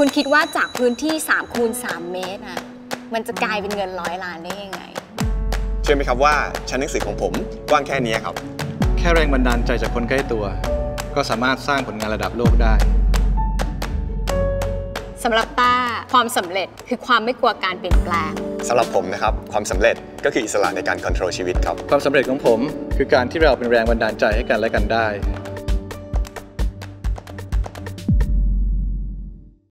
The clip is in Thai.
คุณคิดว่าจากพื้นที่3คูณ3เมตรอะมันจะกลายเป็นเงินร้อยล้านได้ยังไง เชื่อไหมครับว่าชั้นหนังสือของผมกว้างแค่นี้ครับ แค่แรงบันดาลใจจากคนใกล้ตัว ก็สามารถสร้างผลงานระดับโลกได้สำหรับต้าความสำเร็จคือความไม่กลัวการเปลี่ยนแปลงสำหรับผมนะครับความสำเร็จก็คืออิสระในการควบคุมชีวิตครับ ความสำเร็จของผม คือการที่เราเป็นแรงบันดาลใจให้กันและกันได้